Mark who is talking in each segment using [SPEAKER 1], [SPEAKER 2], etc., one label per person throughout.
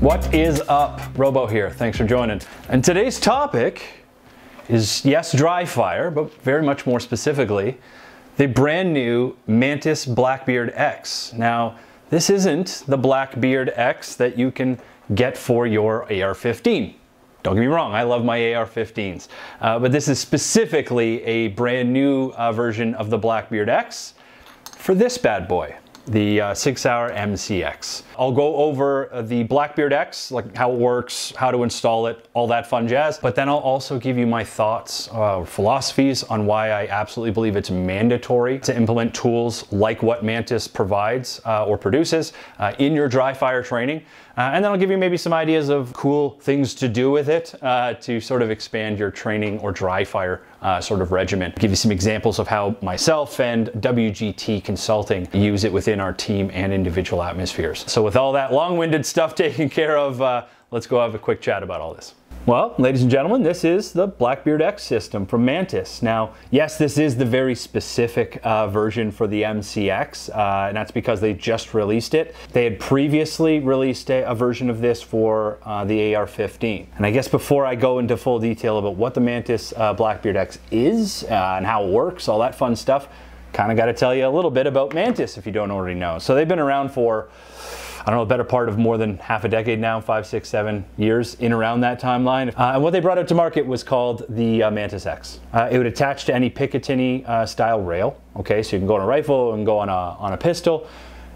[SPEAKER 1] What is up? Robo here. Thanks for joining. And today's topic is yes, dry fire, but very much more specifically, the brand new Mantis Blackbeard X. Now, this isn't the Blackbeard X that you can get for your AR-15. Don't get me wrong, I love my AR-15s, uh, but this is specifically a brand new uh, version of the Blackbeard X for this bad boy the uh, Sig Sauer MCX. I'll go over uh, the Blackbeard X, like how it works, how to install it, all that fun jazz. But then I'll also give you my thoughts, uh, philosophies on why I absolutely believe it's mandatory to implement tools like what Mantis provides uh, or produces uh, in your dry fire training. Uh, and then I'll give you maybe some ideas of cool things to do with it to sort of expand your training or dry fire uh, sort of regimen. Give you some examples of how myself and WGT Consulting use it within our team and individual atmospheres. So with all that long-winded stuff taken care of, uh, let's go have a quick chat about all this. Well, ladies and gentlemen, this is the Blackbeard X system from Mantis. Now, yes, this is the very specific uh, version for the MCX, uh, and that's because they just released it. They had previously released a, a version of this for uh, the AR-15. And I guess before I go into full detail about what the Mantis uh, Blackbeard X is uh, and how it works, all that fun stuff, kind of got to tell you a little bit about Mantis if you don't already know. So they've been around for I don't know, a better part of more than half a decade now, five, six, seven years in around that timeline. Uh, and what they brought out to market was called the uh, Mantis X. Uh, it would attach to any Picatinny uh, style rail. Okay, so you can go on a rifle and go on a, on a pistol.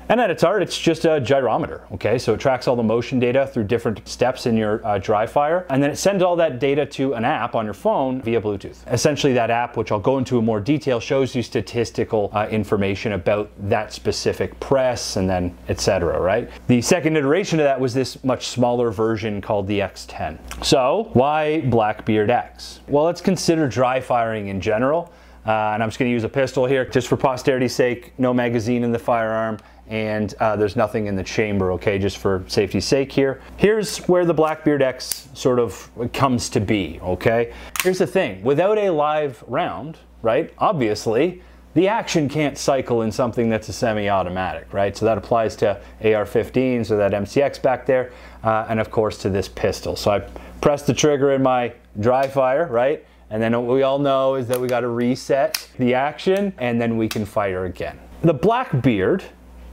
[SPEAKER 1] And at its heart, it's just a gyrometer, okay? So it tracks all the motion data through different steps in your uh, dry fire, and then it sends all that data to an app on your phone via Bluetooth. Essentially, that app, which I'll go into in more detail, shows you statistical uh, information about that specific press and then etc. right? The second iteration of that was this much smaller version called the X10. So why Blackbeard X? Well, let's consider dry firing in general. Uh, and I'm just going to use a pistol here just for posterity's sake, no magazine in the firearm and uh, there's nothing in the chamber, okay, just for safety's sake here. Here's where the Blackbeard X sort of comes to be, okay? Here's the thing, without a live round, right, obviously, the action can't cycle in something that's a semi-automatic, right? So that applies to AR-15s or that MCX back there, uh, and of course to this pistol. So I press the trigger in my dry fire, right? And then what we all know is that we gotta reset the action and then we can fire again. The Blackbeard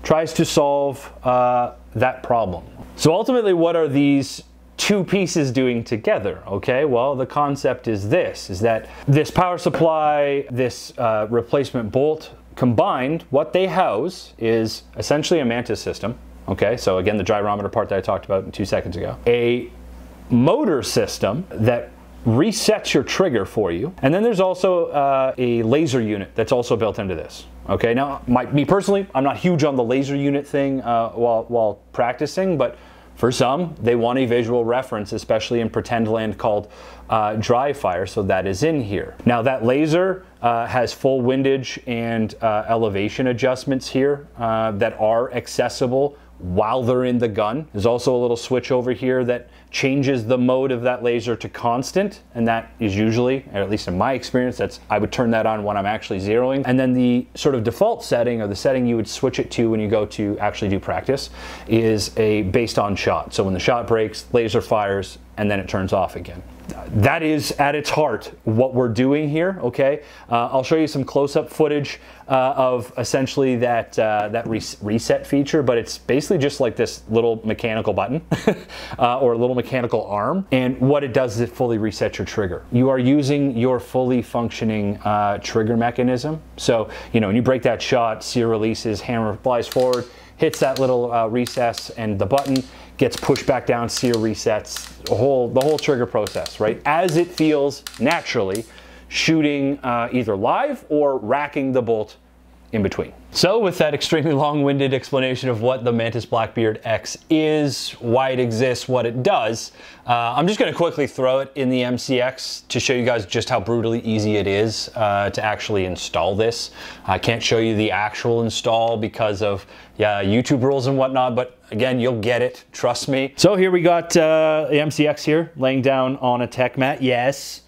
[SPEAKER 1] tries to solve uh, that problem. So ultimately, what are these two pieces doing together? Okay, well, the concept is this, is that this power supply, this uh, replacement bolt combined, what they house is essentially a Mantis system. Okay, so again, the gyrometer part that I talked about two seconds ago. A motor system that resets your trigger for you. And then there's also uh, a laser unit that's also built into this. Okay, now my, me personally, I'm not huge on the laser unit thing uh, while, while practicing, but for some, they want a visual reference, especially in pretend land called uh, dry fire, so that is in here. Now that laser uh, has full windage and uh, elevation adjustments here uh, that are accessible while they're in the gun. There's also a little switch over here that changes the mode of that laser to constant, and that is usually, or at least in my experience, that's I would turn that on when I'm actually zeroing. And then the sort of default setting, or the setting you would switch it to when you go to actually do practice, is a based on shot. So when the shot breaks, laser fires, and then it turns off again that is at its heart what we're doing here, okay? Uh, I'll show you some close-up footage uh, of essentially that, uh, that res reset feature, but it's basically just like this little mechanical button uh, or a little mechanical arm. And what it does is it fully resets your trigger. You are using your fully functioning uh, trigger mechanism. So, you know, when you break that shot, sear releases, hammer flies forward, hits that little uh, recess and the button gets pushed back down, sear resets, the whole, the whole trigger process, right? As it feels naturally, shooting uh, either live or racking the bolt in between. So with that extremely long-winded explanation of what the Mantis Blackbeard X is, why it exists, what it does, uh, I'm just gonna quickly throw it in the MCX to show you guys just how brutally easy it is uh, to actually install this. I can't show you the actual install because of yeah, YouTube rules and whatnot, but again, you'll get it, trust me. So here we got uh, the MCX here, laying down on a tech mat. Yes,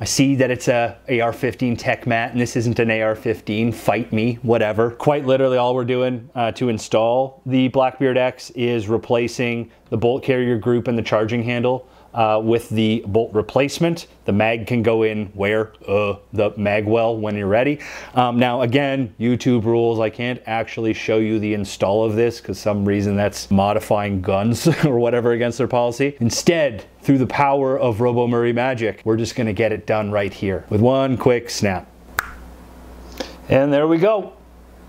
[SPEAKER 1] I see that it's a AR-15 tech mat and this isn't an AR-15, fight me, whatever. Quite literally all we're doing uh, to install the Blackbeard X is replacing the bolt carrier group and the charging handle uh, with the bolt replacement. The mag can go in where? Uh, the mag well when you're ready. Um, now again, YouTube rules, I can't actually show you the install of this because some reason that's modifying guns or whatever against their policy. Instead, through the power of Robo Murray magic, we're just gonna get it done right here with one quick snap. And there we go.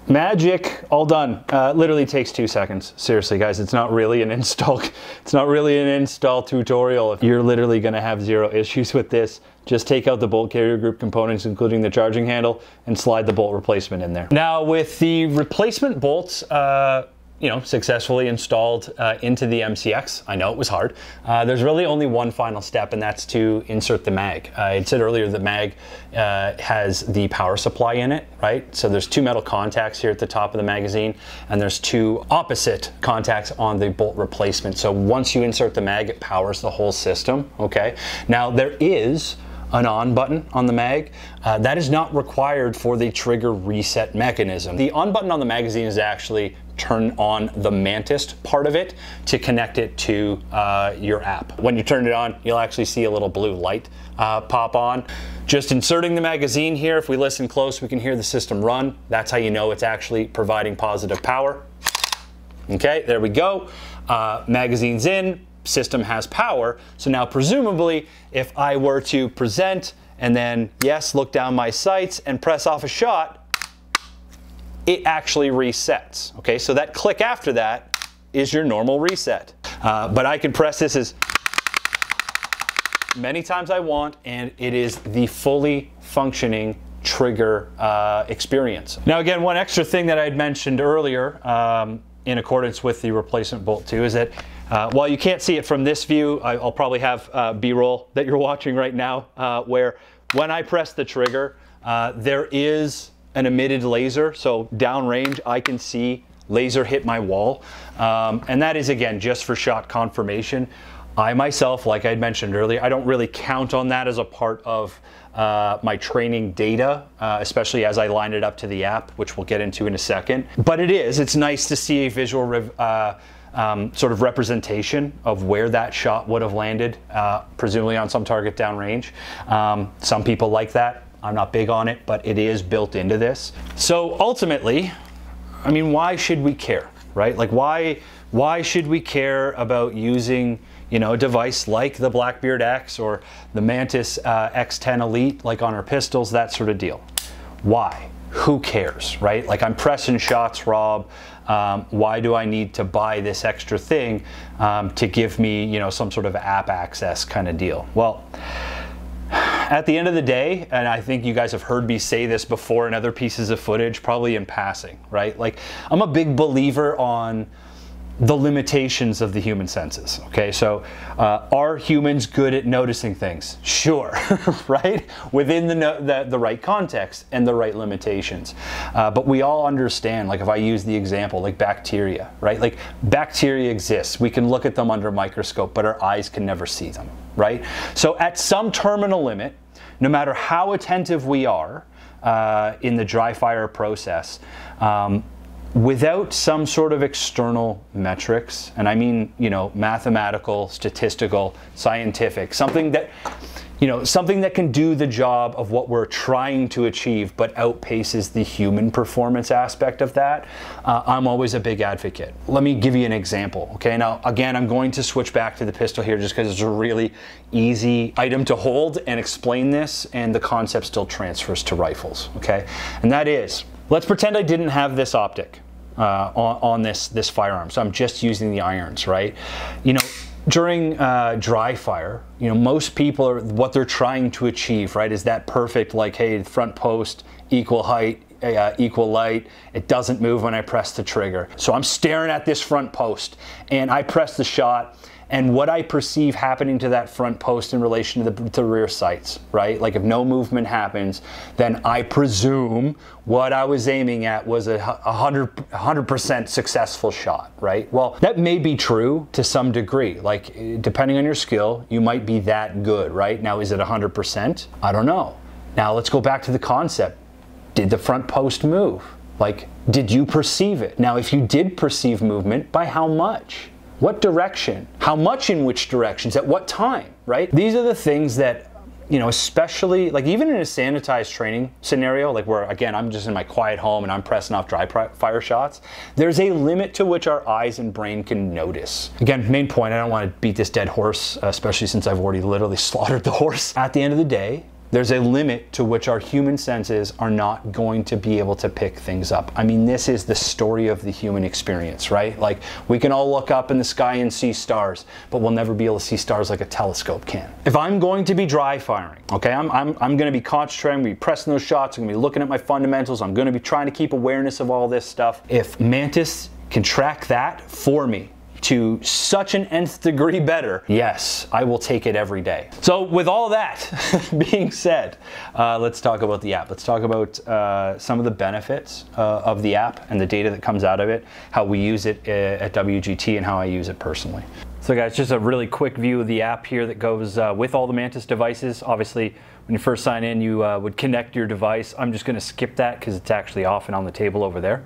[SPEAKER 1] Magic, all done. Uh, literally takes two seconds. Seriously, guys, it's not really an install. It's not really an install tutorial. If you're literally to have zero issues with this, just take out the bolt carrier group components, including the charging handle, and slide the bolt replacement in there. Now, with the replacement bolts, uh, you know, successfully installed uh, into the MCX. I know it was hard. Uh, there's really only one final step, and that's to insert the mag. Uh, I said earlier the mag uh, has the power supply in it, right? So there's two metal contacts here at the top of the magazine, and there's two opposite contacts on the bolt replacement. So once you insert the mag, it powers the whole system, okay? Now there is an on button on the mag. Uh, that is not required for the trigger reset mechanism. The on button on the magazine is actually turn on the Mantis part of it to connect it to uh, your app. When you turn it on, you'll actually see a little blue light uh, pop on. Just inserting the magazine here, if we listen close, we can hear the system run. That's how you know it's actually providing positive power. Okay, there we go. Uh, magazine's in, system has power. So now presumably, if I were to present and then, yes, look down my sights and press off a shot, it actually resets. Okay, so that click after that is your normal reset. Uh, but I can press this as many times I want, and it is the fully functioning trigger uh, experience. Now again, one extra thing that I had mentioned earlier um, in accordance with the replacement Bolt 2 is that uh, while you can't see it from this view, I, will probably have uh, B-roll that you're watching right now uh, where when I press the trigger, uh, there is an emitted laser. So downrange, I can see laser hit my wall. Um, and that is, again, just for shot confirmation. I myself, like I mentioned earlier, I don't really count on that as a part of uh, my training data, uh, especially as I line it up to the app, which we'll get into in a second. But it is, it's nice to see a visual uh, um, sort of representation of where that shot would have landed, uh, presumably on some target downrange. Um, some people like that. I'm not big on it, but it is built into this. So ultimately, I mean, why should we care, right? Like why, why should we care about using you know, a device like the Blackbeard X or the Mantis uh, X10 Elite, like on our pistols, that sort of deal. Why? Who cares, right? Like I'm pressing shots, Rob. Um, why do I need to buy this extra thing um, to give me, you know, some sort of app access kind of deal? Well, at the end of the day, and I think you guys have heard me say this before in other pieces of footage, probably in passing, right? Like, I'm a big believer on the limitations of the human senses. Okay, so uh, are humans good at noticing things? Sure, right? Within the, no the, the, right context and the right limitations. Uh, but we all understand, like if I use the example, like bacteria, right? Like bacteria exists. We can look at them under a microscope, but our eyes can never see them, right? So at some terminal limit, no matter how attentive we are uh, in the dry fire process, um, without some sort of external metrics, and I mean, you know, mathematical, statistical, scientific, something that, you know, something that can do the job of what we're trying to achieve but outpaces the human performance aspect of that, uh, I'm always a big advocate. Let me give you an example, okay? Now, again, I'm going to switch back to the pistol here just because it's a really easy item to hold and explain this, and the concept still transfers to rifles, okay? And that is, Let's pretend I didn't have this optic uh, on, on, this, this firearm. So I'm just using the irons, right? You know, during uh, dry fire, you know, most people are, what they're trying to achieve, right, is that perfect, like, hey, front post, equal height, uh, equal light. It doesn't move when I press the trigger. So I'm staring at this front post and I press the shot and what I perceive happening to that front post in relation to the, to rear sights, right? Like if no movement happens, then I presume what I was aiming at was a 100, 100% successful shot, right? Well, that may be true to some degree. Like depending on your skill, you might be that good, right? Now, is it 100%? I don't know. Now let's go back to the concept. Did the front post move? Like, did you perceive it? Now, if you did perceive movement, by how much? What direction? How much in which directions? At what time, right? These are the things that you know, especially like even in a sanitized training scenario, like where again I'm just in my quiet home and I'm pressing off dry fire shots, there's a limit to which our eyes and brain can notice. Again, main point, I don't want to beat this dead horse, especially since I've already literally slaughtered the horse. At the end of the day, there's a limit to which our human senses are not going to be able to pick things up. I mean, this is the story of the human experience, right? Like, we can all look up in the sky and see stars, but we'll never be able to see stars like a telescope can. If I'm going to be dry firing, okay, I'm, I'm, I'm going to be concentrating, I'm going to be pressing those shots, I'm going to be looking at my fundamentals, I'm going to be trying to keep awareness of all this stuff. If Mantis can track that for me, to such an nth degree better, yes, I will take it every day. So with all that being said, uh, let's talk about the app. Let's talk about uh, some of the benefits uh, of the app and the data that comes out of it, how we use it uh, at WGT and how I use it personally. So guys, just a really quick view of the app here that goes uh, with all the Mantis devices. Obviously, when you first sign in, you uh, would connect your device. I'm just gonna skip that because it's actually off and on the table over there.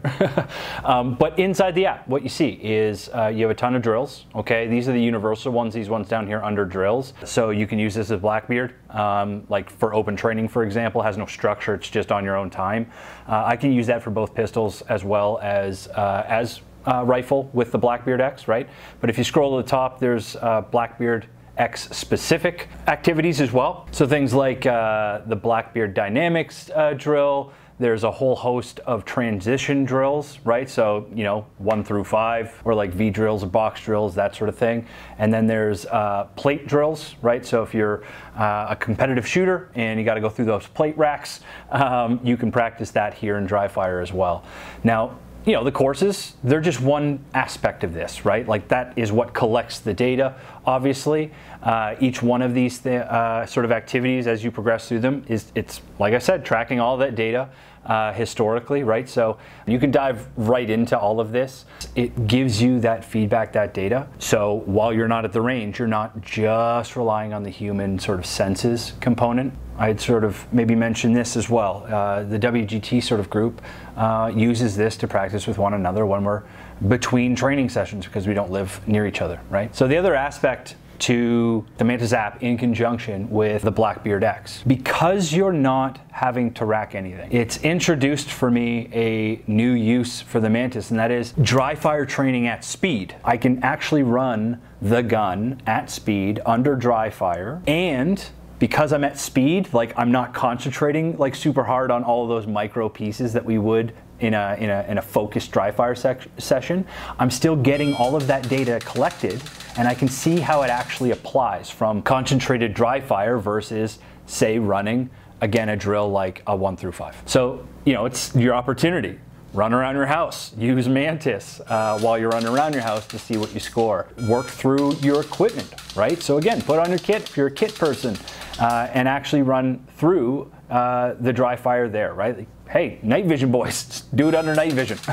[SPEAKER 1] um, but inside the app, what you see is uh, you have a ton of drills, okay? These are the universal ones, these ones down here under drills. So you can use this as Blackbeard, um, like for open training, for example, has no structure, it's just on your own time. Uh, I can use that for both pistols as well as, uh, as uh, rifle with the Blackbeard X, right? But if you scroll to the top, there's uh, Blackbeard X specific activities as well. So things like uh, the Blackbeard Dynamics uh, drill, there's a whole host of transition drills, right? So, you know, one through five, or like V drills box drills, that sort of thing. And then there's uh, plate drills, right? So if you're uh, a competitive shooter and you got to go through those plate racks, um, you can practice that here in dry fire as well. Now, you know, the courses, they're just one aspect of this, right? Like that is what collects the data, obviously. Uh, each one of these th uh, sort of activities as you progress through them is, it's, like I said, tracking all that data uh, historically, right? So you can dive right into all of this. It gives you that feedback, that data. So while you're not at the range, you're not just relying on the human sort of senses component. I'd sort of maybe mention this as well. Uh, the WGT sort of group uh, uses this to practice with one another when we're between training sessions because we don't live near each other, right? So the other aspect to the Mantis app in conjunction with the Blackbeard X. Because you're not having to rack anything, it's introduced for me a new use for the Mantis, and that is dry fire training at speed. I can actually run the gun at speed under dry fire and because I'm at speed, like I'm not concentrating like super hard on all those micro pieces that we would in a, in a, in a focused dry fire session, I'm still getting all of that data collected and I can see how it actually applies from concentrated dry fire versus say running again a drill like a one through five. So, you know, it's your opportunity. Run around your house, use Mantis uh, while you're running around your house to see what you score. Work through your equipment, right? So again, put on your kit if you're a kit person uh, and actually run through uh, the dry fire there, right? hey, night vision boys, do it under night vision,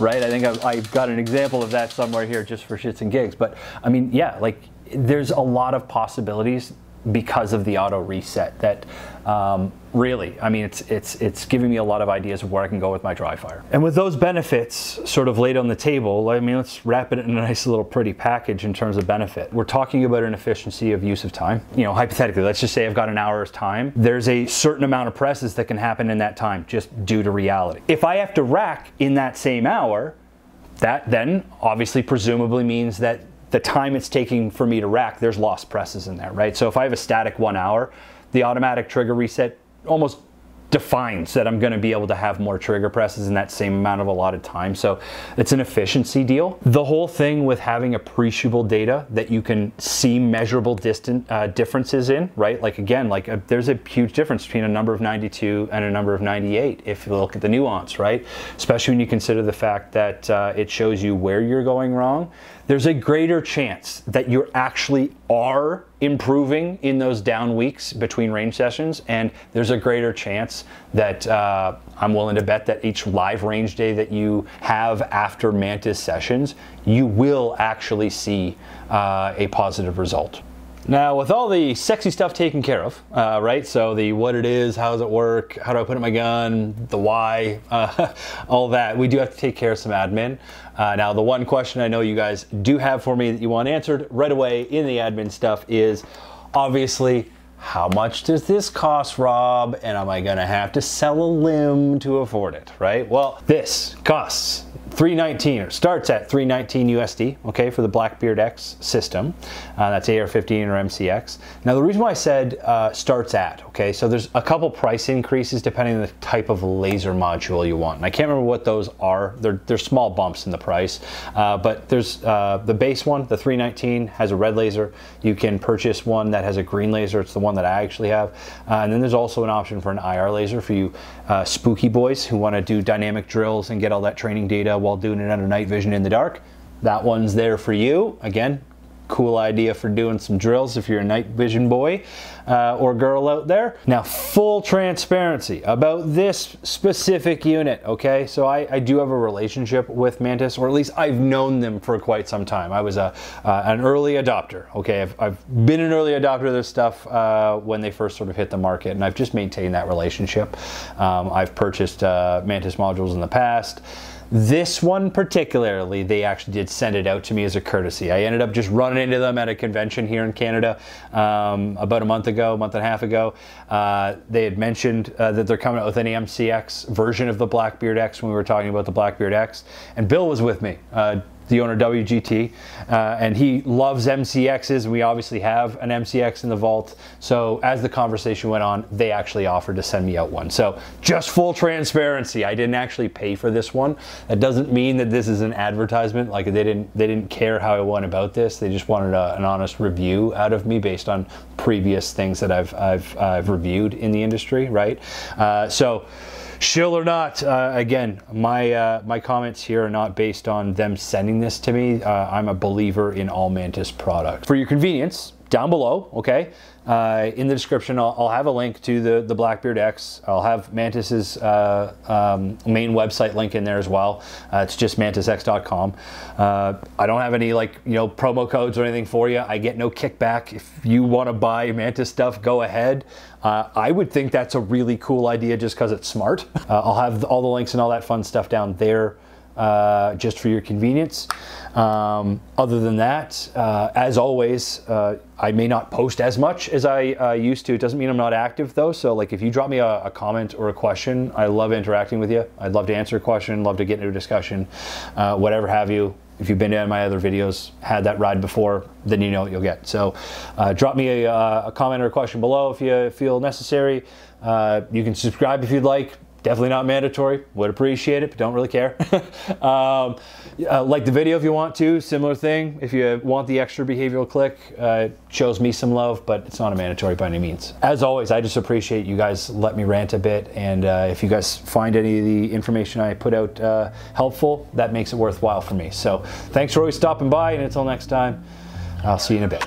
[SPEAKER 1] right? I think I've, I've, got an example of that somewhere here just for shits and gigs. But I mean, yeah, like there's a lot of possibilities because of the auto reset that um, really i mean it's it's it's giving me a lot of ideas of where i can go with my dry fire. And with those benefits sort of laid on the table i mean let's wrap it in a nice little pretty package in terms of benefit. We're talking about an efficiency of use of time. You know hypothetically let's just say i've got an hour's time. There's a certain amount of presses that can happen in that time just due to reality. If i have to rack in that same hour that then obviously presumably means that the time it's taking for me to rack, there's lost presses in there, right? So if I have a static one hour, the automatic trigger reset almost defines that I'm going to be able to have more trigger presses in that same amount of allotted time. So it's an efficiency deal. The whole thing with having appreciable data that you can see measurable distant uh, differences in, right? Like again, like a, uh, there's a huge difference between a number of 92 and a number of 98 if you look at the nuance, right? Especially when you consider the fact that uh, it shows you where you're going wrong there's a greater chance that you actually are improving in those down weeks between range sessions, and there's a greater chance that uh, I'm willing to bet that each live range day that you have after Mantis sessions, you will actually see uh, a positive result. Now, with all the sexy stuff taken care of, uh, right? So the what it is, how does it work, how do I put in my gun, the why, uh, all that. We do have to take care of some admin. Uh, now, the one question I know you guys do have for me that you want answered right away in the admin stuff is obviously how much does this cost, Rob? And am I gonna have to sell a limb to afford it, right? Well, this costs 319 or starts at 319 USD, okay, for the Blackbeard X system. Uh, that's AR15 or MCX. Now, the reason why I said uh, starts at, okay, so there's a couple price increases depending on the type of laser module you want. And I can't remember what those are. They're, they're small bumps in the price, uh, but there's uh, the base one, the 319, has a red laser. You can purchase one that has a green laser. It's the one that I actually have. Uh, and then there's also an option for an IR laser for you uh, spooky boys who want to do dynamic drills and get all that training data while doing it under night vision in the dark. That one's there for you. Again, cool idea for doing some drills if you're a night vision boy uh, or girl out there. Now, full transparency about this specific unit, okay? So I, I, do have a relationship with Mantis, or at least I've known them for quite some time. I was a, uh, an early adopter, okay? I've, I've, been an early adopter of this stuff uh, when they first sort of hit the market, and I've just maintained that relationship. Um, I've purchased uh, Mantis modules in the past. This one particularly, they actually did send it out to me as a courtesy. I ended up just running into them at a convention here in Canada um, about a month ago, a month and a half ago. Uh, they had mentioned uh, that they're coming out with an MCX version of the Blackbeard X when we were talking about the Blackbeard X. And Bill was with me. Uh, the owner WGT, uh, and he loves MCXs. And we obviously have an MCX in the vault. So as the conversation went on, they actually offered to send me out one. So just full transparency, I didn't actually pay for this one. That doesn't mean that this is an advertisement. Like they didn't they didn't care how I went about this. They just wanted a, an honest review out of me based on previous things that I've I've, I've reviewed in the industry, right? Uh, so. Shill or not, uh, again, my uh, my comments here are not based on them sending this to me. Uh, I'm a believer in all Mantis products. For your convenience, down below, okay, uh, in the description, I'll, I'll, have a link to the, the Blackbeard X. I'll have Mantis's uh, um, main website link in there as well. Uh, it's just mantisx.com. Uh, I don't have any like, you know, promo codes or anything for you. I get no kickback. If you want to buy Mantis stuff, go ahead. Uh, I would think that's a really cool idea just because it's smart. Uh, I'll have all the links and all that fun stuff down there uh, just for your convenience. Um, other than that, uh, as always, uh, I may not post as much as I uh, used to. It doesn't mean I'm not active though. So like if you drop me a, a, comment or a question, I love interacting with you. I'd love to answer a question, love to get into a discussion, uh, whatever have you. If you've been to my other videos, had that ride before, then you know what you'll get. So uh, drop me a, a, comment or a question below if you feel necessary. you can subscribe if you'd like Definitely not mandatory. Would appreciate it, but don't really care. um, uh, like the video if you want to. Similar thing. If you want the extra behavioral click, uh, shows me some love, but it's not a mandatory by any means. As always, I just appreciate you guys let me rant a bit, and uh, if you guys find any of the information I put out uh, helpful, that makes it worthwhile for me. So thanks for always stopping by, and until next time, I'll see you in a bit.